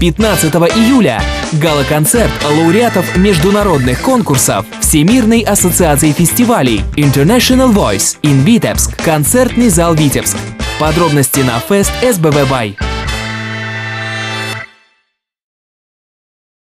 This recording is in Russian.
15 июля гала-концерт лауреатов международных конкурсов Всемирной ассоциации фестивалей International Voice in Vitebsk, концертный зал Витебск. Подробности на Fest SBB Buy.